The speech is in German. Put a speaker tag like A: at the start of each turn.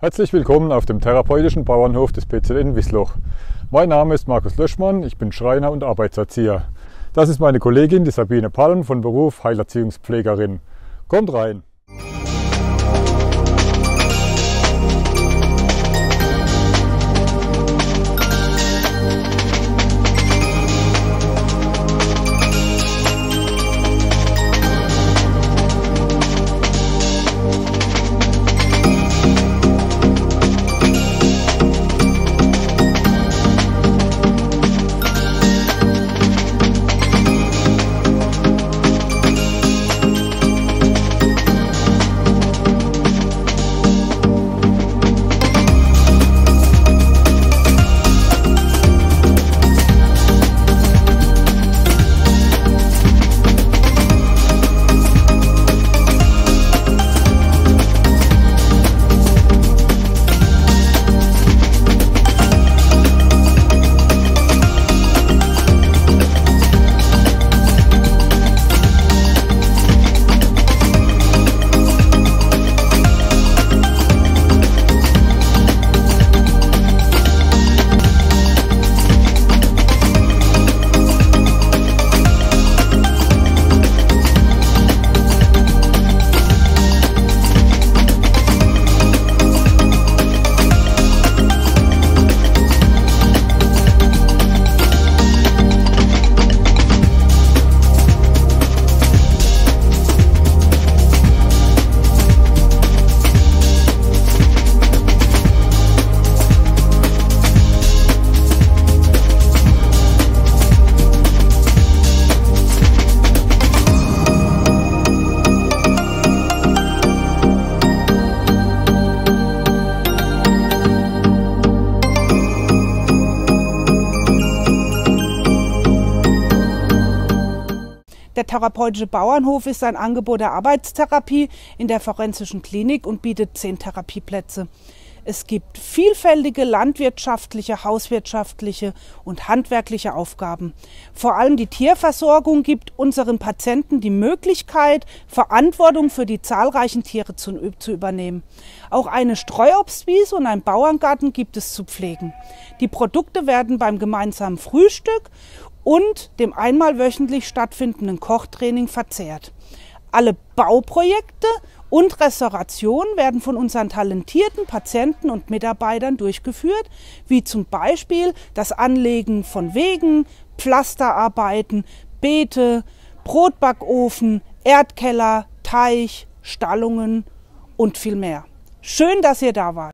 A: Herzlich willkommen auf dem therapeutischen Bauernhof des PZN Wissloch. Mein Name ist Markus Löschmann, ich bin Schreiner und Arbeitserzieher. Das ist meine Kollegin, die Sabine Palm von Beruf Heilerziehungspflegerin. Kommt rein!
B: Der therapeutische Bauernhof ist ein Angebot der Arbeitstherapie in der forensischen Klinik und bietet zehn Therapieplätze. Es gibt vielfältige landwirtschaftliche, hauswirtschaftliche und handwerkliche Aufgaben. Vor allem die Tierversorgung gibt unseren Patienten die Möglichkeit, Verantwortung für die zahlreichen Tiere zu, zu übernehmen. Auch eine Streuobstwiese und ein Bauerngarten gibt es zu pflegen. Die Produkte werden beim gemeinsamen Frühstück und dem einmal wöchentlich stattfindenden Kochtraining verzehrt. Alle Bauprojekte und Restaurationen werden von unseren talentierten Patienten und Mitarbeitern durchgeführt, wie zum Beispiel das Anlegen von Wegen, Pflasterarbeiten, Beete, Brotbackofen, Erdkeller, Teich, Stallungen und viel mehr. Schön, dass ihr da wart.